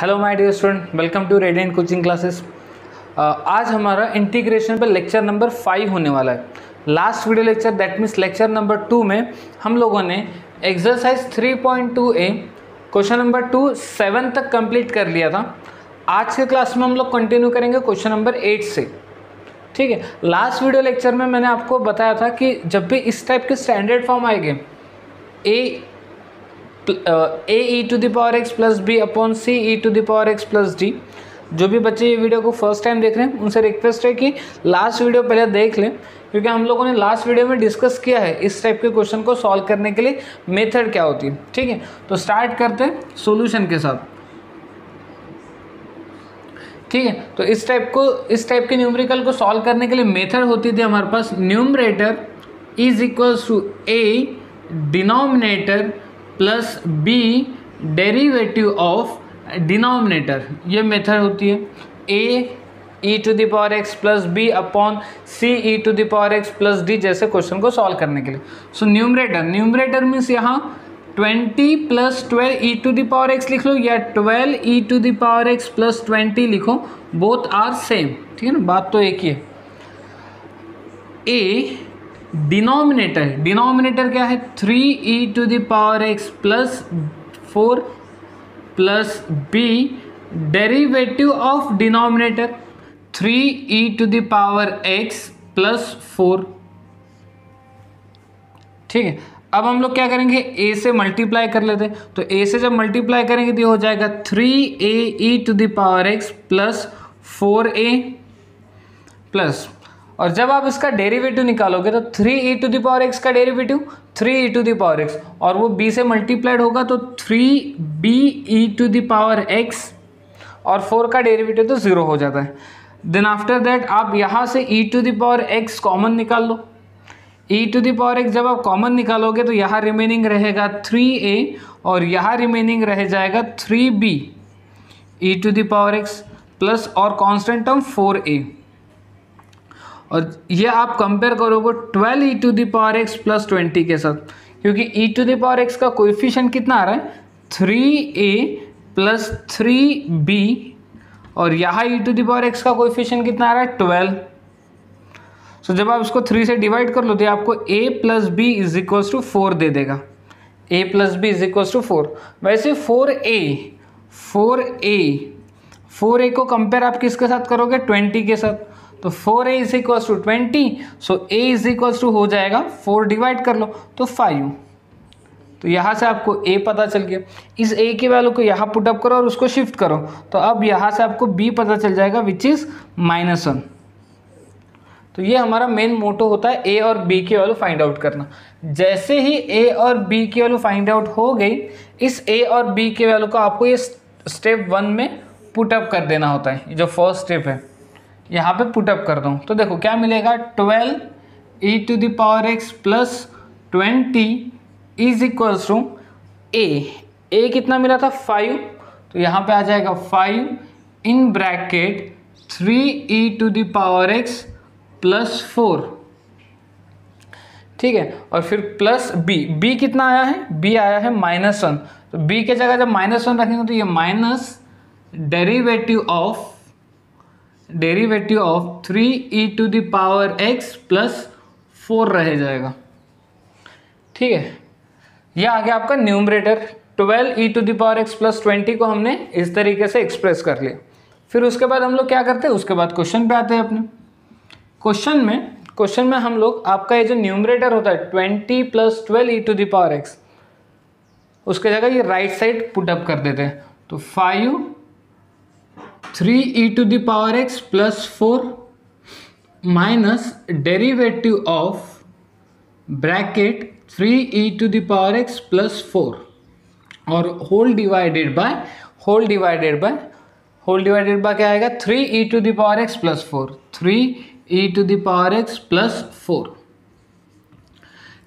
Hello my dear student welcome to Radiant coaching classes आज हमारा integration पर lecture number five होने वाला है। Last video lecture that means lecture number two में हम लोगों ने exercise three point two a question number two seven तक कंप्लीट कर लिया था। आज के क्लास में हम लोग कंटिन्यू करेंगे क्वेश्चन नंबर एट से। ठीक है? लास्ट वीडियो लेक्चर में मैंने आपको बताया था कि जब भी इस टाइप के स्टैंडर्ड फॉर्म आएँगे a a e to the power x plus b upon c e to the power x plus d जो भी बच्चे ये वीडियो को फ़र्स्ट टाइम देख रहे हैं, उनसे रिक्वेस्ट है कि लास्ट वीडियो पहले देख लें, क्योंकि हम लोगों ने लास्ट वीडियो में डिस्कस किया है इस टाइप के क्वेश्चन को सॉल्व करने के लिए मेथड क्या होती है। ठीक है? तो स्टार्ट करते हैं सोल्यूशन के साथ। ठीक है? तो इस टाइप को, इस टाइप के न्यूमरिकल को सॉल्व करने के लिए मेथड होती थी हमारे पास। Numerator is equals to a denominator plus b derivative of denominator. ये मेथड होती है। A e to the power x plus b upon c e to the power x plus d जैसे क्वेश्चन को solve करने के लिए। So numerator numerator means यहाँ twenty plus twelve e to the power x लिख लो या twelve e to the power x plus twenty लिखो। बोथ आर सेम ठीक है ना? बात तो एक ही है। ए डिनोमिनेटर डिनोमिनेटर क्या है? Three e to the power x plus four plus b derivative of denominator three e to the power x plus four ठीक है? अब हम लोग क्या करेंगे? ए से मल्टीप्लाई कर लेते हैं। तो ए से जब मल्टीप्लाई करेंगे तो हो जाएगा three a e to the power x plus four a plus और जब आप इसका डेरिवेटिव निकालोगे तो three e to the power x का derivative three e to the power x और वो बी से मल्टीप्लाइड होगा तो three b e to the power x और फोर का डेरिवेटिव तो ज़ीरो हो जाता है। देन आफ्टर दैट आप यहाँ से e to the power x common निकाल लो। E to the power x जब आप कॉमन निकालोगे तो यहाँ रिमेनिंग रहेगा थ्री ए और यहाँ रिमेनिंग रह जाएगा three b e to the power x plus और कॉन्स्टेंट टर्म फोर ए और ये आप कंपेयर करोगे twelve e to the power x plus twenty के साथ क्योंकि e to the power x का कोएफिशिएंट कितना आ रहा है? Three a plus three b और यहाँ e to the power x का कोएफिशिएंट कितना आ रहा है? ट्वेल्व सो so, जब आप इसको थ्री से डिवाइड कर लो तो आपको a plus b is equals to four दे देगा। A plus b is equals to four वैसे four a four a four a को कंपेयर आप किसके साथ करोगे? ट्वेंटी के साथ। तो four a is equals to twenty so a is equals to हो जाएगा फोर डिवाइड कर लो तो फाइव तो यहाँ से आपको ए पता चल गया। इस ए की वैल्यू को यहाँ पुटअप करो और उसको शिफ्ट करो। तो अब यहाँ से आपको बी पता चल जाएगा विच इज़ माइनस वन तो ये हमारा मेन मोटो होता है ए और बी की वैल्यू फाइंड आउट करना। जैसे ही ए और बी की वैल्यू फाइंड आउट हो गई, इस ए और बी के वैल्यू को आपको ये स्टेप वन में पुटअप कर देना होता है जो फ़र्स्ट स्टेप है। यहाँ पे पुटअप कर दूँ। तो देखो, क्या मिलेगा? Twelve e to the power x plus twenty is equals to a a कितना मिला था? फाइव तो यहाँ पे आ जाएगा five in bracket three e to the power x plus four ठीक है? और फिर प्लस बी बी कितना आया है? बी आया है माइनस वन तो बी के जगह जब माइनस वन रखेंगे तो ये minus derivative of derivative of three e to the power x plus four रह जाएगा। ठीक है? यह आ गया आपका numerator. Twelve e to the power x plus twenty को हमने इस तरीके से एक्सप्रेस कर लिया। फिर उसके बाद हम लोग क्या करते हैं? उसके बाद क्वेश्चन पे आते हैं अपने। क्वेश्चन में क्वेश्चन में हम लोग, आपका ये जो न्यूमरेटर होता है, twenty plus twelve e to the power x, उसके जगह ये राइट साइड पुटअप कर देते हैं। तो five three e to the power x plus four minus derivative of bracket three e to the power x plus four और whole divided by whole divided by whole divided by क्या आएगा? Three e to the power x plus four three e to the power x plus four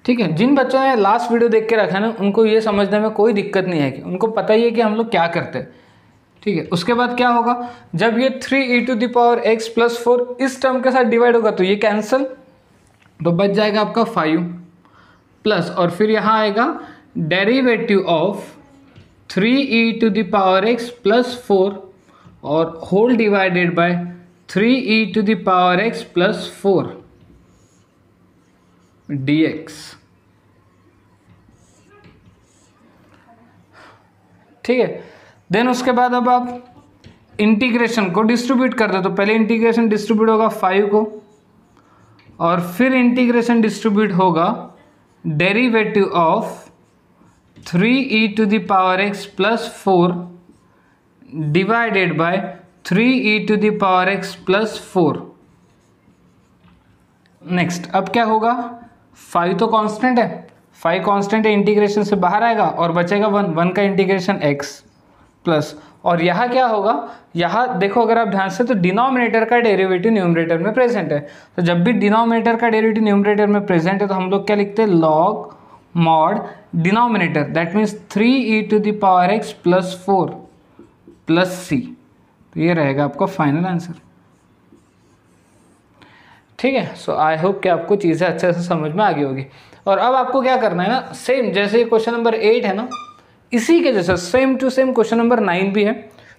ठीक है, जिन बच्चों ने last video देख के रखा है ना, उनको ये समझने में कोई दिक्कत नहीं है कि उनको पता ही है कि हम लोग क्या करते हैं। ठीक है, उसके बाद क्या होगा? जब ये three e to the power x plus four इस टर्म के साथ डिवाइड होगा तो ये कैंसिल तो बच जाएगा आपका फाइव प्लस और फिर यहाँ आएगा derivative of three e to the power x plus four और whole divided by three e to the power x plus four d x ठीक है देन उसके बाद अब आप इंटीग्रेशन को डिस्ट्रीब्यूट कर दो तो पहले इंटीग्रेशन डिस्ट्रीब्यूट होगा फाइव को, और फिर इंटीग्रेशन डिस्ट्रीब्यूट होगा derivative of three e to the power x plus four divided by three e to the power x plus four next अब क्या होगा? फाइव तो कांस्टेंट है. फाइव कांस्टेंट है इंटीग्रेशन से बाहर आएगा और बचेगा वन वन का इंटीग्रेशन एक्स प्लस। और यहाँ क्या होगा? यहाँ देखो, अगर आप ध्यान से तो डिनोमिनेटर का डेरिवेटिव न्यूमरेटर में प्रेजेंट है। तो जब भी डिनोमिनेटर का डेरिवेटिव न्यूमरेटर में प्रेजेंट है तो हम लोग क्या लिखते हैं? Log mod denominator that means three e to the power x plus four plus c तो ये रहेगा आपका फाइनल आंसर ठीक है? सो आई होप कि आपको चीज़ें अच्छे से समझ में आ गई होगी। और अब आपको क्या करना है ना? सेम जैसे क्वेश्चन नंबर एट है ना? इसी के जैसा same to same question number nine भी है।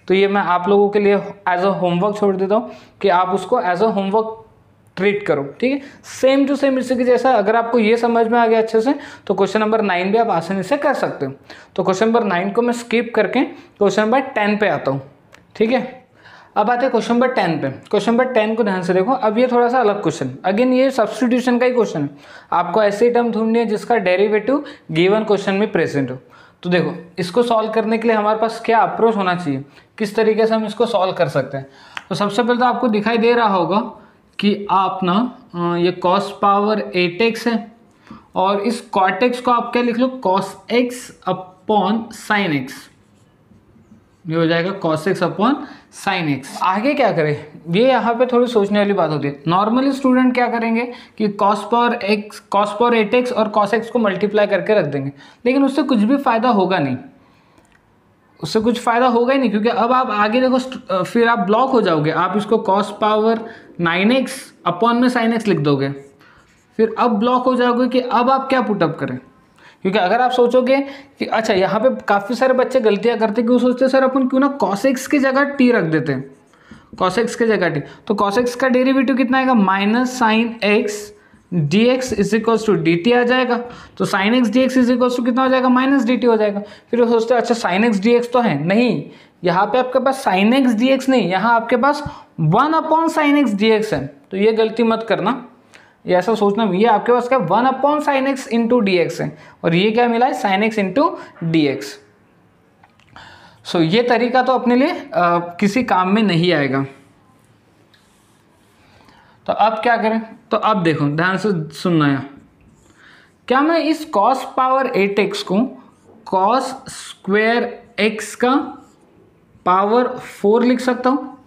तो ये मैं आप लोगों के लिए एज अ होमवर्क छोड़ देता हूँ कि आप उसको एज अ होमवर्क ट्रीट करो, ठीक है? सेम टू सेम इसी के जैसा, अगर आपको ये समझ में आ गया अच्छे से तो क्वेश्चन नंबर नाइन भी आप आसानी से कर सकते हो। तो क्वेश्चन नंबर नाइन को मैं स्किप करके क्वेश्चन नंबर टेन पे आता हूँ, ठीक है? अब आते हैं क्वेश्चन नंबर टेन पे। क्वेश्चन नंबर टेन को ध्यान से देखो। अब ये थोड़ा सा अलग क्वेश्चन अगेन ये सब्सटीट्यूशन का ही क्वेश्चन है। आपको ऐसे टर्म ढूंढनी है जिसका डेरिवेटिव गिवन क्वेश्चन में प्रेजेंट हो। तो देखो, इसको सॉल्व करने के लिए हमारे पास क्या अप्रोच होना चाहिए? किस तरीके से हम इसको सॉल्व कर सकते हैं? तो सबसे पहले तो आपको दिखाई दे रहा होगा कि आप ना ये कॉस पावर एट एक्स है और इस कॉटेक्स को आप क्या लिख लो? Cos x upon sine x ये हो जाएगा cos x upon sine x आगे क्या करें? ये यहाँ पे थोड़ी सोचने वाली बात होती है। नॉर्मली स्टूडेंट क्या करेंगे? कि कॉस पर एक्स कॉस पर एट एक्स और कॉस एक्स को मल्टीप्लाई करके रख देंगे। लेकिन उससे कुछ भी फ़ायदा होगा नहीं। उससे कुछ फ़ायदा होगा ही नहीं, क्योंकि अब आप आगे देखो फिर आप ब्लॉक हो जाओगे। आप इसको cos power nine x upon में साइन एक्स लिख दोगे। फिर अब ब्लॉक हो जाओगे कि अब आप क्या पुटअप करें? क्योंकि अगर आप सोचोगे कि अच्छा यहाँ पे काफ़ी सारे बच्चे गलतियाँ करते क्यों सोचते सर, अपन क्यों ना कॉसेक्स की जगह टी रख देते हैं। कॉसेक्स की जगह टी तो कॉसेक्स का डेरिवेटिव कितना आएगा? Minus sine x d x is to d t आ जाएगा। तो sine x d x is to कितना हो जाएगा? माइनस डी टी हो जाएगा। फिर वो सोचते अच्छा साइन एक्स डी एक्स तो है। नहीं, यहाँ पे आपके पास साइन एक्स डी एक्स नहीं, यहाँ आपके पास one upon sine x d x है। तो ये गलती मत करना। ये ऐसा सोचना ये आपके पास क्या one upon sine x into d x है और ये क्या मिला है sine x into d x so ये तरीका तो अपने लिए आ, किसी काम में नहीं आएगा। तो अब क्या करें? तो अब देखो ध्यान से सुनना है। क्या मैं इस कॉस पावर एट एक्स को कॉस स्क्वेयर एक्स का पावर फोर लिख सकता हूँ?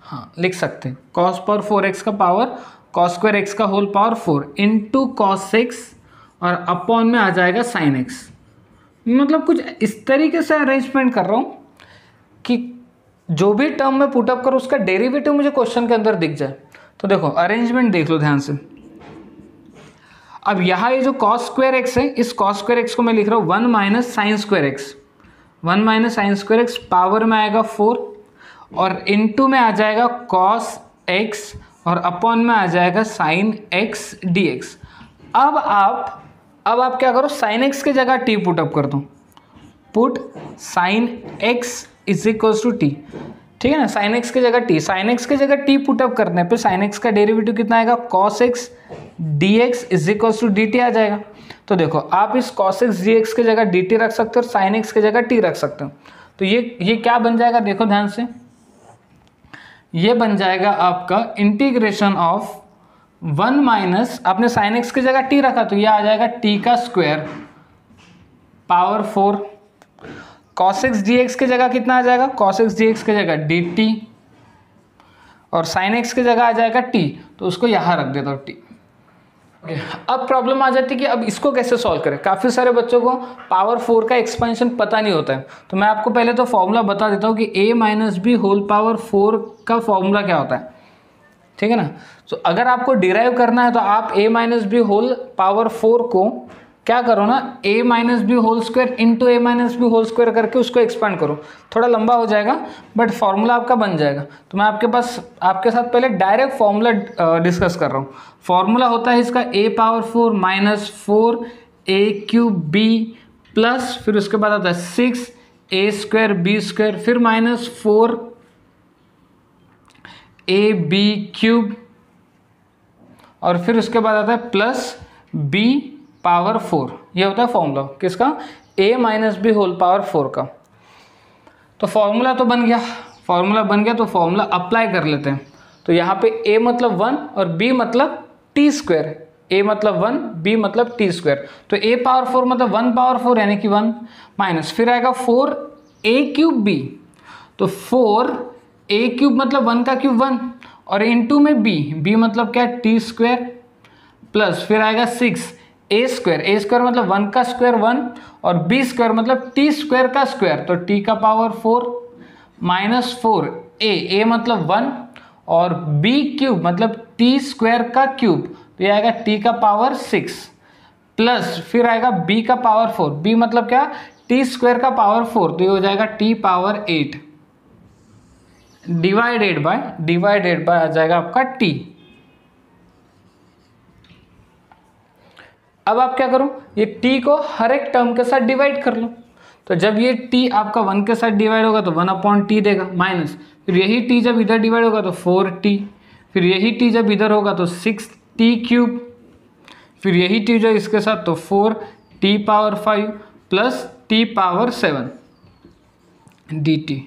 हाँ लिख सकते हैं। कॉस पावर फोर एक्स का पावर कॉस स्क्वायर एक्स का whole power four into cos x और अपॉन में आ जाएगा साइन एक्स मतलब कुछ इस तरीके से अरेंजमेंट कर रहा हूँ कि जो भी टर्म में पुटअप करूँ, उसका डेरिवेटिव मुझे क्वेश्चन के अंदर दिख जाए। तो देखो अरेंजमेंट देख लो ध्यान से। अब यहाँ ये जो कॉस स्क्वायर एक्स है, इस कॉस स्क्वायर एक्स को मैं लिख रहा हूँ one minus sine square x one minus sine square x power में आएगा फोर और इनटू में आ जाएगा कॉस एक्स और अपॉन में आ जाएगा साइन एक्स डी एक्स अब आप अब आप क्या करो साइन एक्स की जगह टी पुट अप कर दो। Put sine x is equals to t ठीक है ना? साइन एक्स की जगह टी साइन एक्स की जगह टी पुट अप करने पे साइन एक्स का डेरिवेटिव कितना आएगा? Cos x d x is equals to d t आ जाएगा। तो देखो, आप इस कॉस एक्स डी एक्स की जगह डी टी रख सकते हो और साइन एक्स की जगह टी रख सकते हो। तो ये ये क्या बन जाएगा? देखो ध्यान से। ये बन जाएगा आपका इंटीग्रेशन ऑफ़ वन माइनस आपने साइन एक्स की जगह टी रखा तो ये आ जाएगा टी का square power four cos x d x की जगह कितना आ जाएगा कॉस एक्स डी एक्स की जगह डी टी और साइन एक्स की जगह आ जाएगा टी तो उसको यहाँ रख देता हूँ टी. अब प्रॉब्लम आ जाती है कि अब इसको कैसे सॉल्व करें? काफ़ी सारे बच्चों को पावर फोर का एक्सपेंशन पता नहीं होता है। तो मैं आपको पहले तो फॉर्मूला बता देता हूँ कि a minus b whole power four का फॉर्मूला क्या होता है। ठीक है ना? तो अगर आपको डिराइव करना है तो आप a minus b whole power four को क्या करो ना, a minus b whole square into a minus b whole square करके उसको एक्सपांड करो। थोड़ा लंबा हो जाएगा बट फॉर्मूला आपका बन जाएगा। तो मैं आपके पास, आपके साथ पहले डायरेक्ट फार्मूला डिस्कस कर रहा हूँ। फॉर्मूला होता है इसका a power four minus four a cube b plus फिर उसके बाद आता है six a square b square फिर minus four a b cube और फिर उसके बाद आता है प्लस बी पावर फोर, ये होता है फॉर्मूला किसका? A minus b whole power four का। तो फॉर्मूला तो बन गया। फॉर्मूला बन गया तो फॉर्मूला अप्लाई कर लेते हैं। तो यहाँ पे ए मतलब वन और बी मतलब टी स्क्वायर ए मतलब वन बी मतलब टी स्क्वायर तो ए पावर फोर मतलब वन पावर फोर यानी कि वन माइनस फिर आएगा फोर ए क्यूब बी तो फोर ए क्यूब मतलब वन का क्यूब वन और इंटू में बी बी मतलब क्या? टी स्क्वायर प्लस फिर आएगा six a square a square मतलब वन का स्क्वायर वन और बी स्क्वायर मतलब टी स्क्वायर का स्क्वायर तो टी का power four minus four a a मतलब वन और बी क्यूब मतलब टी स्क्वायर का क्यूब तो ये आएगा टी का पावर सिक्स प्लस फिर आएगा बी का पावर फोर बी मतलब क्या? टी स्क्वायर का पावर फोर तो ये हो जाएगा t power eight divided by divided by आ जाएगा आपका टी अब आप क्या करो? ये टी को हर एक टर्म के साथ डिवाइड कर लो। तो जब ये टी आपका वन के साथ डिवाइड होगा तो वन अपॉन टी देगा माइनस फिर यही टी जब इधर डिवाइड होगा तो फोर टी फिर यही टी जब इधर होगा तो सिक्स टी क्यूब फिर यही टी जो इसके साथ तो four t power five plus t power seven d t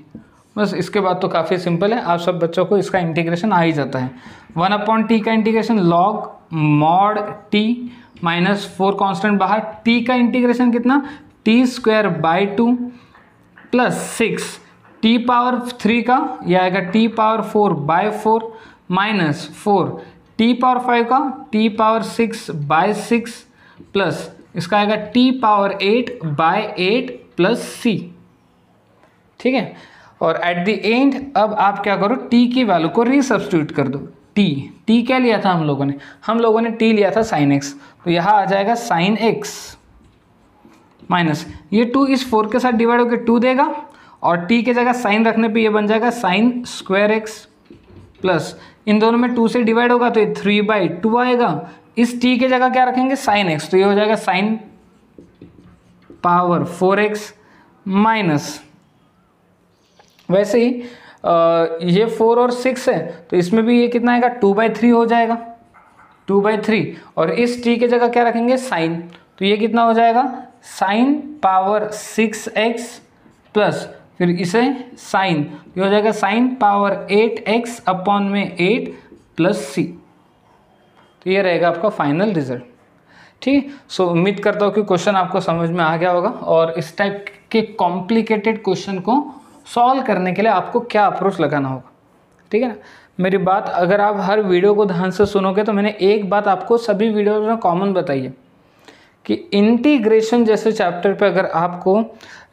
बस इसके बाद तो काफ़ी सिंपल है। आप सब बच्चों को इसका इंटीग्रेशन आ ही जाता है। वन अपॉन टी का integration log mod t minus four constant बाहर, टी का इंटीग्रेशन कितना? T square by two plus six. T power three का यह आएगा t power four by four minus four. T power five का, t power six by six plus, इसका आएगा t power eight by eight plus c. ठीक है? और at the end अब आप क्या करो, टी की वैल्यू को रिसब्स्टिट्यूट कर दो। टी टी क्या लिया था हम लोगों ने? हम लोगों ने टी लिया था साइन एक्स तो यहाँ आ जाएगा साइन एक्स माइनस ये टू इस फोर के साथ डिवाइड होकर टू देगा और टी के जगह साइन रखने पे ये बन जाएगा साइन स्क्वायर एक्स प्लस इन दोनों में टू से डिवाइड होगा तो ये थ्री बाई टू आएगा। इस टी के जगह क्या रखेंगे? साइन एक्स तो ये हो जाएगा sine power four x minus वैसे ही ये फोर और सिक्स है तो इसमें भी ये कितना आएगा? टू बाई थ्री हो जाएगा। टू बाई थ्री और इस टी के जगह क्या रखेंगे? साइन तो ये कितना हो जाएगा? Sine power six x plus फिर इसे साइन ये हो जाएगा sine power eight x upon में एट प्लस सी तो ये रहेगा आपका फाइनल रिज़ल्ट ठीक सो उम्मीद करता हूँ कि क्वेश्चन आपको समझ में आ गया होगा और इस टाइप के कॉम्प्लिकेटेड क्वेश्चन को सॉल्व करने के लिए आपको क्या अप्रोच लगाना होगा? ठीक है ना? मेरी बात, अगर आप हर वीडियो को ध्यान से सुनोगे तो मैंने एक बात आपको सभी वीडियो में कॉमन बताई है कि इंटीग्रेशन जैसे चैप्टर पे अगर आपको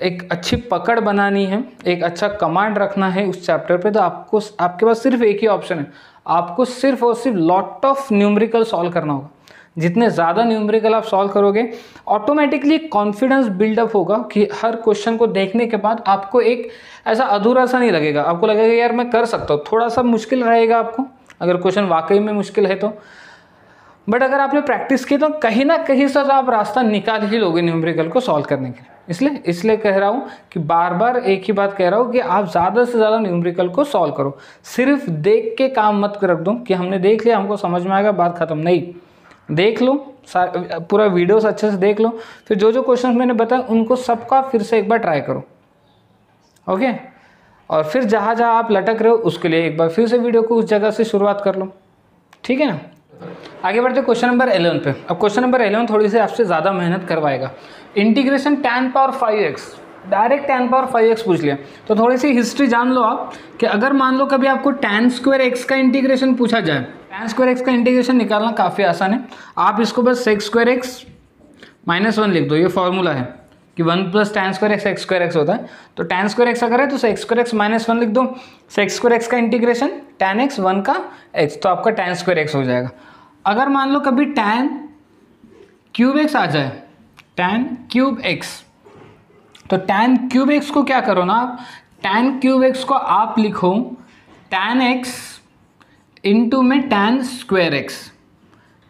एक अच्छी पकड़ बनानी है, एक अच्छा कमांड रखना है उस चैप्टर पे तो आपको, आपके पास सिर्फ़ एक ही ऑप्शन है। आपको सिर्फ़ और सिर्फ़ लॉट ऑफ़ न्यूमरिकल सॉल्व करना होगा। जितने ज़्यादा न्यूमरिकल आप सॉल्व करोगे ऑटोमेटिकली कॉन्फिडेंस बिल्डअप होगा कि हर क्वेश्चन को देखने के बाद आपको एक ऐसा अधूरा सा नहीं लगेगा। आपको लगेगा यार मैं कर सकता हूँ, थोड़ा सा मुश्किल रहेगा आपको, अगर क्वेश्चन वाकई में मुश्किल है तो। बट अगर आपने प्रैक्टिस की तो कहीं ना कहीं से तो आप रास्ता निकाल ही लोगे न्यूमरिकल को सॉल्व करने के लिए। इसलिए इसलिए कह रहा हूँ कि बार बार एक ही बात कह रहा हूँ कि आप ज़्यादा से ज़्यादा न्यूमरिकल को सॉल्व करो। सिर्फ़ देख के काम मत रख दो कि हमने देख लिया, हमको समझ में आएगा, बात खत्म। नहीं। देख लो पूरा वीडियोस अच्छे से देख लो। फिर जो जो क्वेश्चन मैंने बताया उनको सबका फिर से एक बार ट्राई करो। ओके और फिर जहाँ जहाँ आप लटक रहे हो, उसके लिए एक बार फिर से वीडियो को उस जगह से शुरुआत कर लो। ठीक है ना? आगे बढ़ते क्वेश्चन नंबर एलेवन पे। अब क्वेश्चन नंबर एलेवन थोड़ी सी आपसे ज़्यादा मेहनत करवाएगा। Integration tan power five x direct tan power five x पूछ लिया। तो थोड़ी सी हिस्ट्री जान लो आप कि अगर मान लो कभी आपको टेन स्क्वायर एक्स का इंटीग्रेशन पूछा जाए टेन स्क्वायर एक्स का इंटीग्रेशन निकालना काफ़ी आसान है। आप इसको बस sec square x minus one लिख दो। ये फॉर्मूला है कि one plus tan square x x square x होता है। तो टेन स्क्वायर एक्स अगर है तो sec square x minus one लिख दो। सेक्स स्क्वायर एक्स का इंटीग्रेशन टेन एक्स वन का एक्स तो आपका टेन स्क्वायर एक्स हो जाएगा। अगर मान लो कभी टेन क्यूब एक्स आ जाए टेन क्यूब एक्स तो टेन क्यूब एक्स को क्या करो ना आप? टेन क्यूब एक्स को आप लिखो टेन एक्स इंटू में tan square x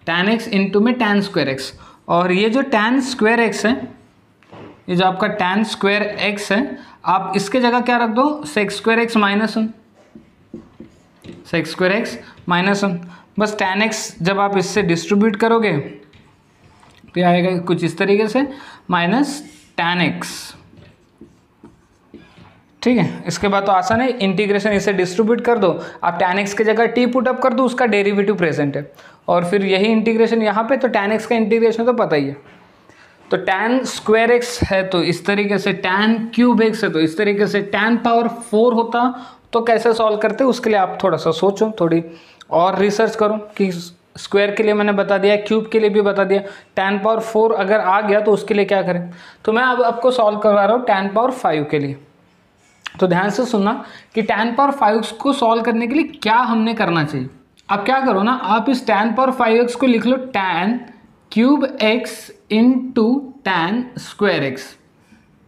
tan x into में टेन स्क्वेयर एक्स और ये जो टेन स्क्वेयर एक्स है, ये जो आपका टेन स्क्वेयर एक्स है, आप इसके जगह क्या रख दो? Sec square x minus one sec square x minus one बस टेन एक्स जब आप इससे डिस्ट्रीब्यूट करोगे तो आएगा कुछ इस तरीके से माइनस टेन एक्स ठीक है? इसके बाद तो आसान है इंटीग्रेशन इसे डिस्ट्रीब्यूट कर दो। आप टेन एक्स की जगह टी पुट अप कर दो, उसका डेरिवेटिव प्रेजेंट है। और फिर यही इंटीग्रेशन यहाँ पे तो टेन एक्स का इंटीग्रेशन तो पता ही है। तो टेन स्क्वायर एक्स है तो इस तरीके से टेन क्यूब एक्स है तो इस तरीके से टेन पावर फोर होता तो कैसे सॉल्व करते उसके लिए आप थोड़ा सा सोचो, थोड़ी और रिसर्च करो कि स्क्वायर के लिए मैंने बता दिया क्यूब के लिए भी बता दिया। टेन पावर फोर अगर आ गया तो उसके लिए क्या करें? तो मैं अब आपको सॉल्व करवा रहा हूँ टेन पावर फाइव के लिए। तो ध्यान से सुनना कि टेन पावर फाइव को सॉल्व करने के लिए क्या हमने करना चाहिए। अब क्या करो ना, आप इस टेन पावर फाइव एक्स को लिख लो tan cube x into tan square x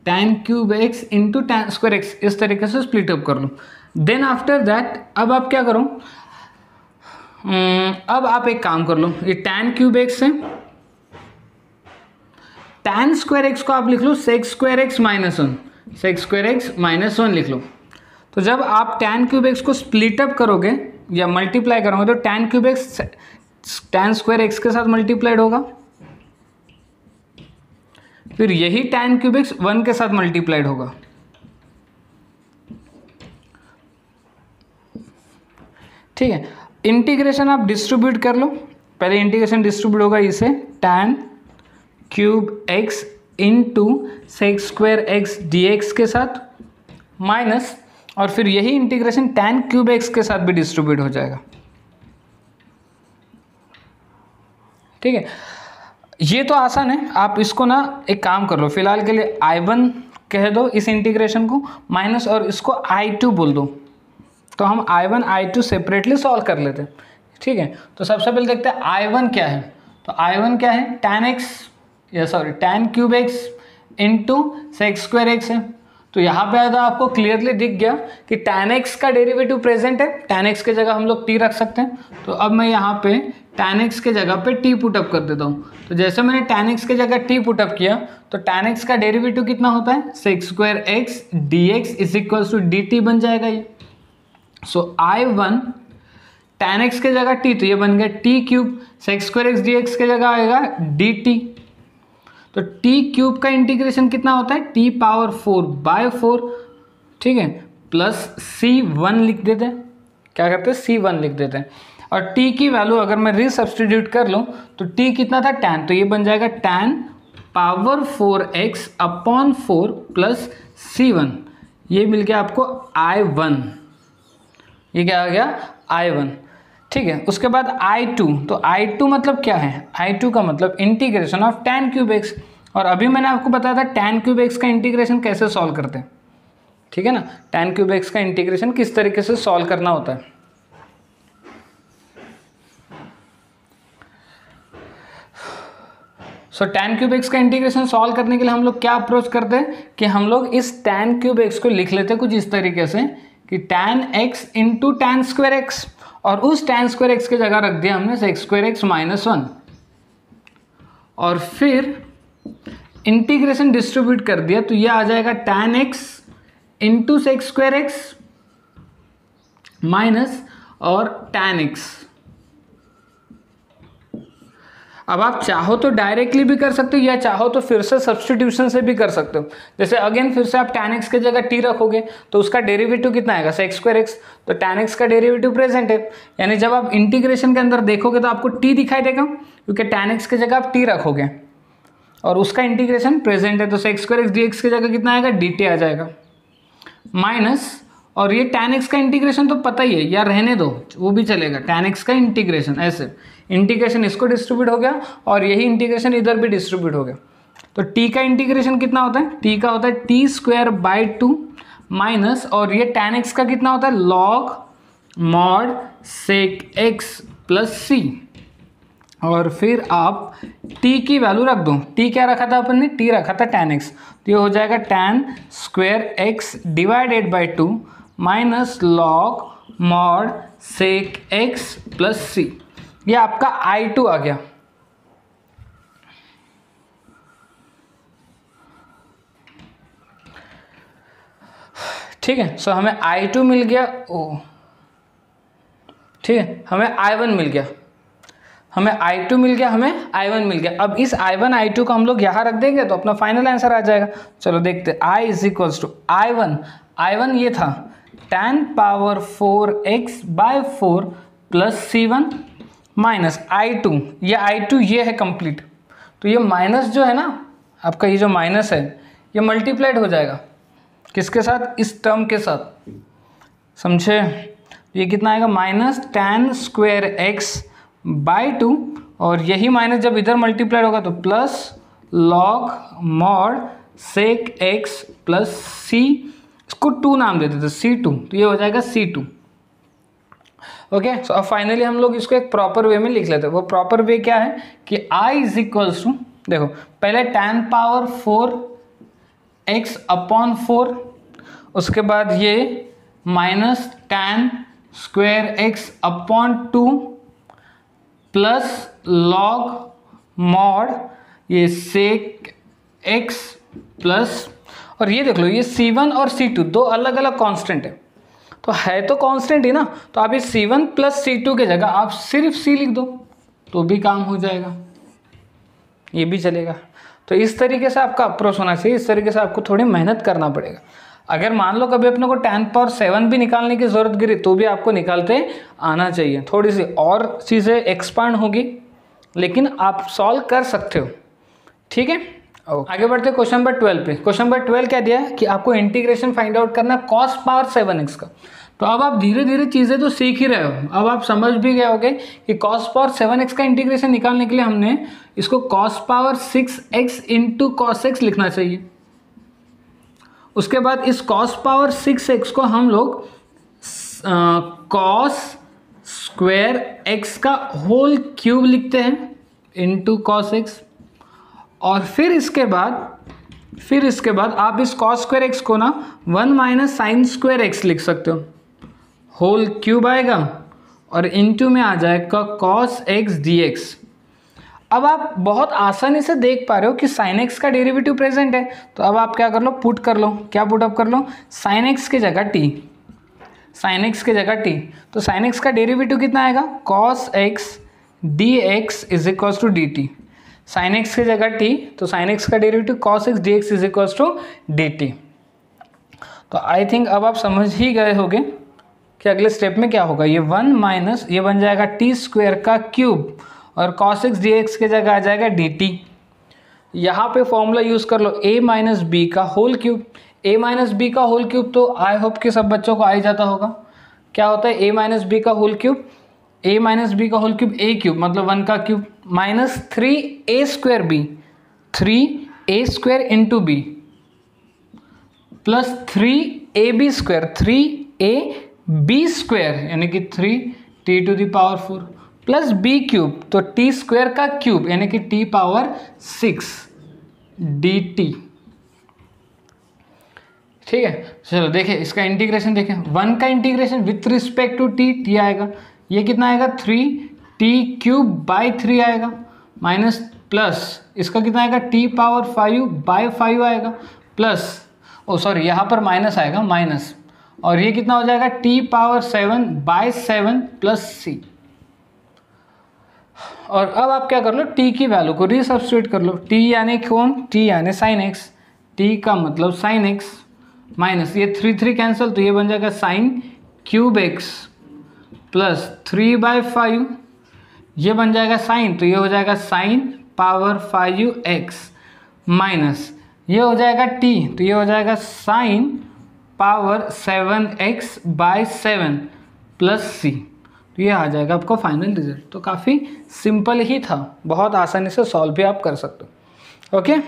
tan cube x into tan square x इस तरीके से स्प्लिट अप कर लो। देन आफ्टर दैट अब आप क्या करो? अब आप एक काम कर लो, ये टेन क्यूब एक्स है। टेन स्क्वायर एक्स को आप लिख लो sec square x minus one sec square x minus one लिख लो। तो जब आप टेन क्यूब एक्स को स्प्लिट अप करोगे या मल्टीप्लाई करोगे तो tan cube x tan square x के साथ मल्टीप्लाइड होगा। फिर यही टेन क्यूब एक्स वन के साथ मल्टीप्लाइड होगा। ठीक है? इंटीग्रेशन आप डिस्ट्रीब्यूट कर लो। पहले इंटीग्रेशन डिस्ट्रीब्यूट होगा इसे tan cube x into sec square x d x के साथ माइनस और फिर यही इंटीग्रेशन टेन क्यूब एक्स के साथ भी डिस्ट्रीब्यूट हो जाएगा। ठीक है? ये तो आसान है। आप इसको ना एक काम कर लो। फ़िलहाल के लिए आई वन कह दो इस इंटीग्रेशन को माइनस और इसको आई टू बोल दो। तो हम I one I two separately solve कर लेते हैं। ठीक है? तो सबसे पहले देखते हैं आई वन क्या है। तो आई वन क्या है? टेन एक्स या sorry tan cube x into sec square x है। तो यहाँ पे आया आपको क्लियरली दिख गया कि टेन एक्स का डेरिवेटिव प्रेजेंट है। टेन एक्स के जगह हम लोग टी रख सकते हैं। तो अब मैं यहाँ पे टेन एक्स के जगह पे टी पुटअप कर देता हूँ। तो जैसे मैंने टेन एक्स के जगह टी पुटअप किया तो टेन एक्स का डेरिवेटिव कितना होता है? Sec square x d x is equals to d t बन जाएगा ये। So I one tan x के जगह टी तो ये बन गया t cube sec square x d x के जगह आएगा डी टी तो टी क्यूब का इंटीग्रेशन कितना होता है? T power four by four ठीक है? प्लस सी वन लिख देते हैं। क्या करते हैं? सी वन लिख देते हैं। और टी की वैल्यू अगर मैं रिसब्सटीट्यूट कर लूँ तो टी कितना था? टेन तो ये बन जाएगा tan power four x upon four plus c one ये मिल गया आपको आई वन ये क्या आ गया? आई वन ठीक है, उसके बाद आई टू तो आई टू मतलब क्या है? आई टू का मतलब integration of tan cube x और अभी मैंने आपको बताया था टेन क्यूब एक्स का इंटीग्रेशन कैसे सॉल्व करते हैं। ठीक है ना? टेन क्यूब एक्स का इंटीग्रेशन किस तरीके से सॉल्व करना होता है? सो टेन क्यूब एक्स का इंटीग्रेशन सॉल्व करने के लिए हम लोग क्या अप्रोच करते हैं? कि हम लोग इस टेन क्यूब एक्स को लिख लेते हैं कुछ इस तरीके से कि tan x into tan square x और उस टेन स्क्वेयर एक्स की जगह रख दिया हमने sec square x minus one और फिर इंटीग्रेशन डिस्ट्रीब्यूट कर दिया तो ये आ जाएगा tan x into sec square x minus और टेन एक्स अब आप चाहो तो डायरेक्टली भी कर सकते हो, या चाहो तो फिर से सब्सटीट्यूशन से भी कर सकते हो। जैसे अगेन फिर से आप टेन एक्स की जगह टी रखोगे तो उसका डेरिवेटिव कितना आएगा? सेक्स स्क्वायर एक्स तो टेन एक्स का डेरिवेटिव प्रेजेंट है। यानी जब आप इंटीग्रेशन के अंदर देखोगे तो आपको टी दिखाई देगा, क्योंकि टेन एक्स की जगह आप टी रखोगे। और उसका इंटीग्रेशन प्रेजेंट है तो sec square x d x की जगह कितना आएगा? डी टी आ जाएगा। माइनस और ये टेन एक्स का इंटीग्रेशन तो पता ही है, या रहने दो, वो भी चलेगा। टेन एक्स का इंटीग्रेशन ऐसे। इंटीग्रेशन इसको डिस्ट्रीब्यूट हो गया और यही इंटीग्रेशन इधर भी डिस्ट्रीब्यूट हो गया। तो टी का इंटीग्रेशन कितना होता है? टी का होता है t square by two minus और ये टेन एक्स का कितना होता है? Log mod sec x plus c और फिर आप t की वैल्यू रख दो। t क्या रखा था अपन ने? t रखा था tan x तो ये हो जाएगा tan square x divided by two minus log mod sec x plus c ये आपका आई टू आ गया। ठीक है सो हमें आई टू मिल गया। ओ, ठीक है, हमें आई वन मिल गया। हमें आई टू मिल गया, हमें आई वन मिल गया। अब इस आई वन आई टू को हम लोग यहाँ रख देंगे तो अपना फाइनल आंसर आ जाएगा। चलो देखते I is equals to I one I one ये था। Tan power four x by four plus c one minus I two, ये आई टू ये है कंप्लीट। तो ये माइनस जो है ना, आपका ये जो माइनस है, ये मल्टीप्लाइड हो जाएगा। किसके साथ? इस टर्म के साथ। समझे? ये कितना आएगा? Minus tan square x by two और यही माइनस जब इधर मल्टीप्लाइड होगा तो plus log mod sec x plus c इसको टू नाम देते थे सी टू तो ये हो जाएगा सी टू ओके सो अब फाइनली हम लोग इसको एक प्रॉपर वे में लिख लेते हैं। वो प्रॉपर वे क्या है? कि आई इज़ इक्वल्स टू देखो, पहले tan power four x upon four उसके बाद ये minus tan square x upon two plus log mod ये सेक एक्स प्लस और ये देख लो, ये सी वन और सी टू दो अलग अलग कांस्टेंट है। तो है तो कॉन्स्टेंट ही ना। तो आप इस c one plus c two के जगह आप सिर्फ़ सी लिख दो तो भी काम हो जाएगा। ये भी चलेगा। तो इस तरीके से आपका अप्रोच होना चाहिए, इस तरीके से आपको थोड़ी मेहनत करना पड़ेगा। अगर मान लो कभी अपने को टेन पावर सेवन भी निकालने की ज़रूरत गिरी तो भी आपको निकालते आना चाहिए। थोड़ी सी और चीज़ें एक्सपांड होगी, लेकिन आप सॉल्व कर सकते हो। ठीक है? Okay. आगे बढ़ते क्वेश्चन नंबर ट्वेल्व पे। क्वेश्चन नंबर ट्वेल्व क्या दिया कि आपको इंटीग्रेशन फाइंड आउट करना कॉस पावर सेवन एक्स का। तो अब आप धीरे धीरे चीज़ें तो सीख ही रहे हो। अब आप समझ भी गए होगे कि कॉस पावर सेवन एक्स का इंटीग्रेशन निकालने के लिए हमने इसको cos power six x into cos x लिखना चाहिए। उसके बाद इस कॉस पावर सिक्स एक्स को हम लोग कॉस स्क्वेयर एक्स का होल क्यूब लिखते हैं इंटू कॉस एक्स और फिर इसके बाद, फिर इसके बाद आप इस कॉस स्क्वेयर एक्स को ना one minus sine square x लिख सकते हो। होल क्यूब आएगा और इंटू में आ जाएगा कॉस एक्स डी एक्स अब आप बहुत आसानी से देख पा रहे हो कि साइन एक्स का डेरिवेटिव प्रेजेंट है। तो अब आप क्या कर लो पुट कर लो। क्या पुट अप कर लो? साइन एक्स की जगह टी साइन एक्स की जगह टी तो साइन एक्स का डेरिवेटिव कितना आएगा? Cos x d x is equals to d t sine x की जगह टी तो साइन एक्स का derivative cos x d x is equals to d t तो आई थिंक अब आप समझ ही गए होंगे कि अगले स्टेप में क्या होगा। ये वन माइनस ये बन जाएगा टी स्क्वेयर का क्यूब और कॉस एक्स डी एक्स की जगह आ जाएगा डी टी यहाँ पे फॉर्मूला यूज़ कर लो ए माइनस बी का whole cube a minus b का होल क्यूब तो आई होप कि सब बच्चों को आ ही जाता होगा। क्या होता है? ए माइनस बी का whole cube A minus B का होल क्यूब ए क्यूब मतलब वन का cube minus three A square B three A square into B plus three A B square three A B square यानी कि three T to the power four plus B cube तो T square का cube यानी कि T power six D T ठीक है? चलो, देखिए, इसका इंटीग्रेशन देखें वन का integration with respect to T T आएगा। ये कितना आएगा? Three T cube by three आएगा। माइनस प्लस, इसका कितना आएगा? T power five by five आएगा। प्लस, ओ सॉरी, यहाँ पर माइनस आएगा, माइनस। और ये कितना हो जाएगा? T power seven by seven plus C. और अब आप क्या कर लो? टी की वैल्यू को रीसब्स्टिट्यूट कर लो। टी यानी कौन? टी यानी साइन एक्स टी का मतलब साइन एक्स माइनस, ये थ्री थ्री कैंसिल तो ये बन जाएगा sine cube X plus three by five, ये बन जाएगा साइन तो ये हो जाएगा sine power five X minus, ये हो जाएगा टी तो ये हो जाएगा sine power seven X by seven plus C. तो ये आ जाएगा आपको फाइनल रिज़ल्ट। तो काफ़ी सिंपल ही था, बहुत आसानी से सॉल्व भी आप कर सकते हो। ओके?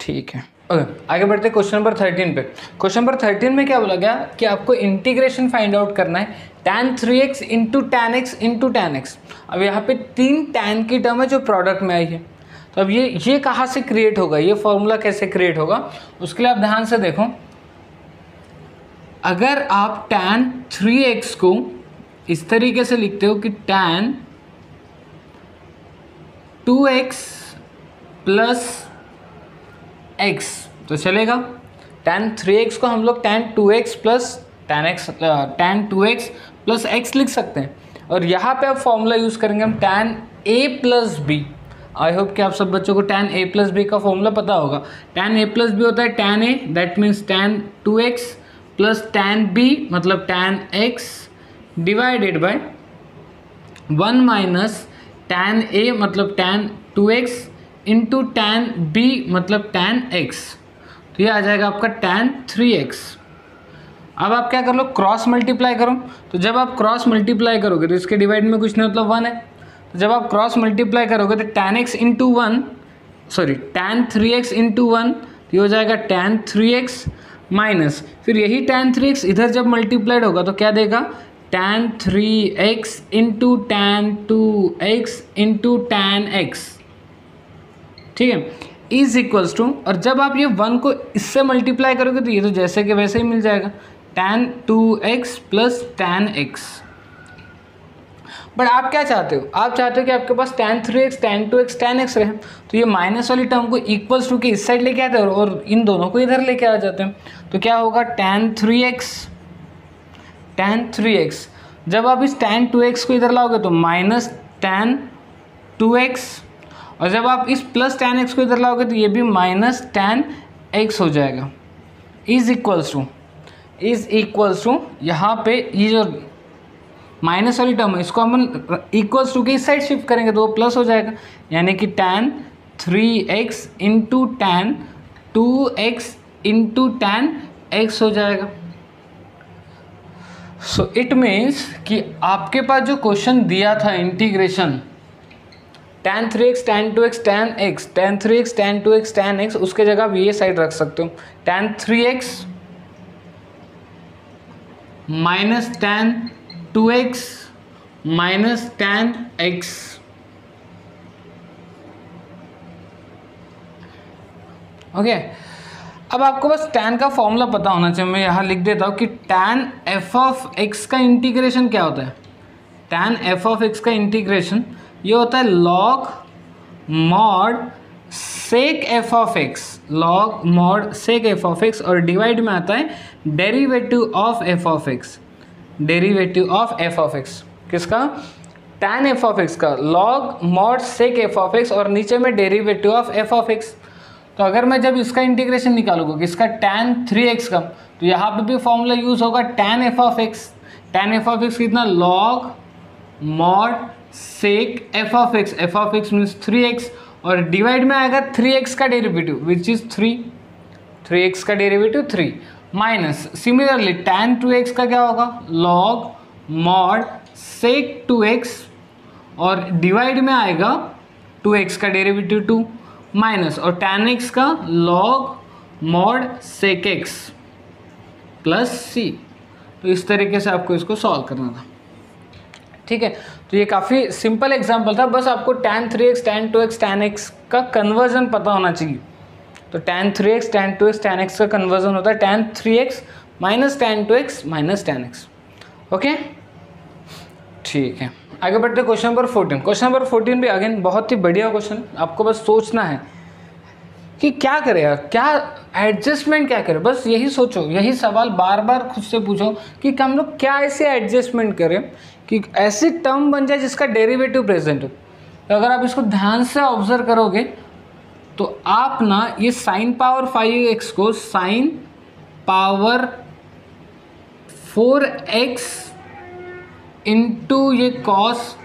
ठीक है। ओके आगे बढ़ते क्वेश्चन नंबर थर्टीन पे। क्वेश्चन नंबर थर्टीन में क्या बोला गया कि आपको इंटीग्रेशन फाइंड आउट करना है। Tan three X into tan X into tan X अब यहाँ पे तीन टैन की टर्म है जो प्रोडक्ट में आई है। तो अब ये ये कहाँ से क्रिएट होगा? ये फॉर्मूला कैसे क्रिएट होगा? उसके लिए आप ध्यान से देखो। अगर आप टैन थ्री एक्स को इस तरीके से लिखते हो कि tan two X plus X तो चलेगा। टेन थ्री एक्स को हम लोग tan two X plus tan X tan two X plus X लिख सकते हैं। और यहाँ पे आप फॉर्मूला यूज़ करेंगे हम tan A plus B I hope कि आप सब बच्चों को टेन ए प्लस बी का फॉर्मूला पता होगा। टेन ए प्लस बी होता है tan A that means tan two X plus tan B मतलब tan X divided by one minus tan A मतलब tan two X into tan B मतलब tan x तो ये आ जाएगा आपका टेन थ्री एक्स अब आप क्या कर लो क्रॉस मल्टीप्लाई करो। तो जब आप क्रॉस मल्टीप्लाई करोगे तो इसके डिवाइड में कुछ नहीं मतलब वन है। तो जब आप क्रॉस मल्टीप्लाई करोगे तो tan X into one sorry tan three X into one ये हो जाएगा टेन थ्री एक्स माइनस फिर यही टेन थ्री एक्स इधर जब मल्टीप्लाइड होगा तो क्या देगा? Tan three X into tan two X into tan X ठीक है? इज़ इक्वल्स टू और जब आप ये वन को इससे मल्टीप्लाई करोगे तो ये तो जैसे कि वैसे ही मिल जाएगा। Tan two X plus tan X but आप क्या चाहते हो? आप चाहते हो कि आपके पास tan three X tan two X tan X रहे। तो ये माइनस वाली टर्म को इक्वल्स टू के इस साइड लेके आते हैं और इन दोनों को इधर लेके आ जाते हैं। तो क्या होगा? Tan three X tan three X जब आप इस टेन टू एक्स को इधर लाओगे तो माइनस टेन टू एक्स और जब आप इस प्लस टेन एक्स को इधर लाओगे तो ये भी माइनस टेन एक्स हो जाएगा। Is equals to is equals to यहाँ पे ये जो माइनस वाली टर्म है, इसको हम इक्वल्स टू के इस साइड शिफ्ट करेंगे तो वो प्लस हो जाएगा। यानी कि tan three X into tan two X into tan X हो जाएगा। सो इट मीन्स कि आपके पास जो क्वेश्चन दिया था integration tan three X tan two X tan X tan three X tan two X tan X उसके जगह आप ये साइड रख सकते हो। Tan three X minus tan two X minus tan X okay अब आपको बस टेन का फॉर्मूला पता होना चाहिए। मैं यहाँ लिख देता हूँ कि टेन एफ़ ऑफ़ एक्स का इंटीग्रेशन क्या होता है? टेन एफ़ ऑफ़ एक्स का इंटीग्रेशन ये होता है log mod sec F of X log mod sec F of X और डिवाइड में आता है derivative of F of X derivative of F of X किसका? टैन एफ़ ऑफ़ एक्स का। Log mod sec F of X और नीचे में derivative of F of X तो अगर मैं जब इसका इंटीग्रेशन निकालूँगा, किसका? टैन थ्री एक्स का। तो यहाँ पे भी फॉर्मूला यूज़ होगा tan F of X tan F of X कितना? Log mod sec F of X F of X means three X और डिवाइड में आएगा थ्री एक्स का derivative which is three three X का derivative three minus similarly tan two X का क्या होगा? Log mod sec two X और divide में आएगा टू एक्स का डेरिवेटिव टू माइनस और टेन एक्स का log mod sec X plus C तो इस तरीके से आपको इसको सॉल्व करना था। ठीक है? तो ये काफ़ी सिंपल एग्ज़ाम्पल था, बस आपको tan three X tan two X tan X का कन्वर्जन पता होना चाहिए। तो tan three X tan two X tan X का कन्वर्जन होता है tan three X minus tan two X minus tan X okay ठीक है। आगे बढ़ते question number fourteen question number fourteen भी अगेन बहुत ही बढ़िया क्वेश्चन आपको बस सोचना है कि क्या करें यार, क्या एडजस्टमेंट क्या करें? बस यही सोचो, यही सवाल बार बार खुद से पूछो कि हम लोग क्या ऐसे एडजस्टमेंट करें कि ऐसी टर्म बन जाए जिसका डेरिवेटिव प्रेजेंट हो। तो अगर आप इसको ध्यान से ऑब्ज़र्व करोगे तो आप ना ये साइन पावर फाइव एक्स को sine power four X into ये कॉस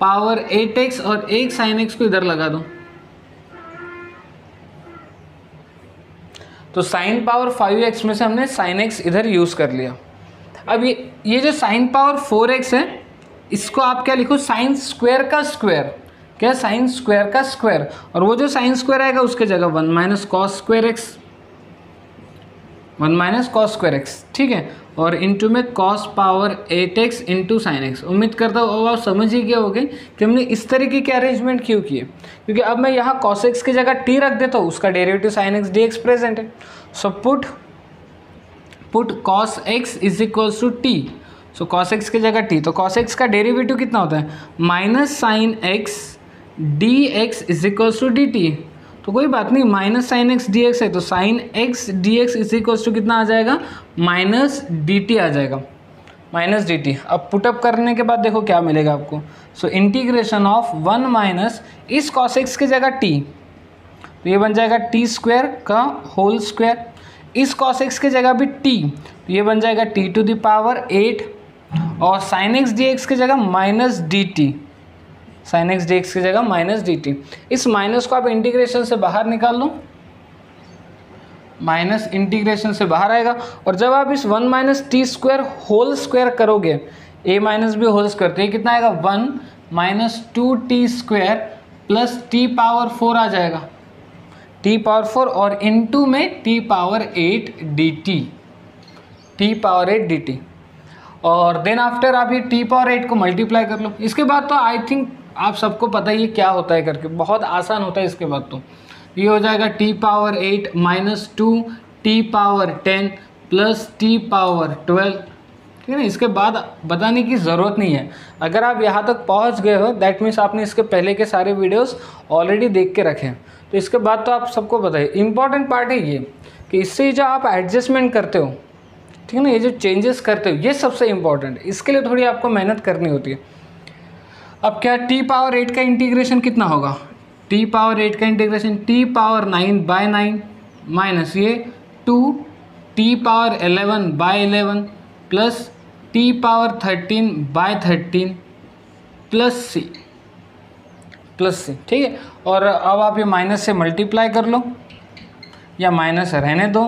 पावर एट एक्स और एक साइन एक्स को इधर लगा दो। तो साइन पावर फाइव एक्स में से हमने साइन एक्स इधर यूज़ कर लिया। अब ये ये जो साइन पावर फोर एक्स है इसको आप क्या लिखो? साइन स्क्वायर का स्क्वायर। क्या? साइन स्क्वायर का स्क्वायर। और वो जो साइन स्क्वायर आएगा उसके जगह one minus cos square X. One minus cos square X. ठीक है? और इंटू में cos power eight X into sine X. उम्मीद करता हूँ अब आप समझ ही गए होगे कि हमने इस तरीके के अरेंजमेंट क्यों किए क्योंकि अब मैं यहाँ कॉस एक्स की जगह टी रख देता हूँ, उसका derivative sine X D X present है। So put put cos X is equals to T so cos X की जगह टी तो कॉस एक्स का डेरिवेटिव कितना होता है? Minus sine X D X is equals to D T तो कोई बात नहीं minus sine X D X है तो sine X D X is equals to कितना आ जाएगा? माइनस डी टी आ जाएगा। माइनस डी टी अब पुटअप करने के बाद देखो क्या मिलेगा आपको। So integration of one minus इस कॉस एक्स की जगह टी तो ये बन जाएगा टी स्क्वायर का होल स्क्वायर इस कॉस एक्स की जगह भी टी तो ये बन जाएगा T to the power eight और साइन एक्स डी एक्स की जगह minus D T sine X D X की जगह माइनस डी टी इस माइनस को आप इंटीग्रेशन से बाहर निकाल लो। माइनस इंटीग्रेशन से बाहर आएगा। और जब आप इस one minus T square whole square करोगे ए माइनस भी होल स्क्वायर तो ये कितना आएगा? One minus two T square plus T power four आ जाएगा। टी पावर फोर और इनटू में T power eight D T T power eight D T और देन आफ्टर आप ये टी पावर एट को मल्टीप्लाई कर लो। इसके बाद तो आई थिंक आप सबको पता ही क्या होता है करके। बहुत आसान होता है इसके बाद तो। ये हो जाएगा T power eight minus two T power ten plus T power twelve ठीक है ना? इसके बाद बताने की ज़रूरत नहीं है। अगर आप यहाँ तक पहुँच गए हो दैट मीन्स आपने इसके पहले के सारे वीडियोस ऑलरेडी देख के रखे हैं। तो इसके बाद तो आप सबको बताइए इंपॉर्टेंट पार्ट है ये कि इससे जो आप एडजस्टमेंट करते हो ठीक है ना, ये जो चेंजेस करते हो, ये सबसे इंपॉर्टेंट है। इसके लिए थोड़ी आपको मेहनत करनी होती है। अब क्या टी पावर एट का इंटीग्रेशन कितना होगा? टी पावर एट का integration T power nine by nine minus ये two T power eleven by eleven plus T power thirteen by thirteen plus C plus C ठीक है? और अब आप ये माइनस से मल्टीप्लाई कर लो। या माइनस रहने दो।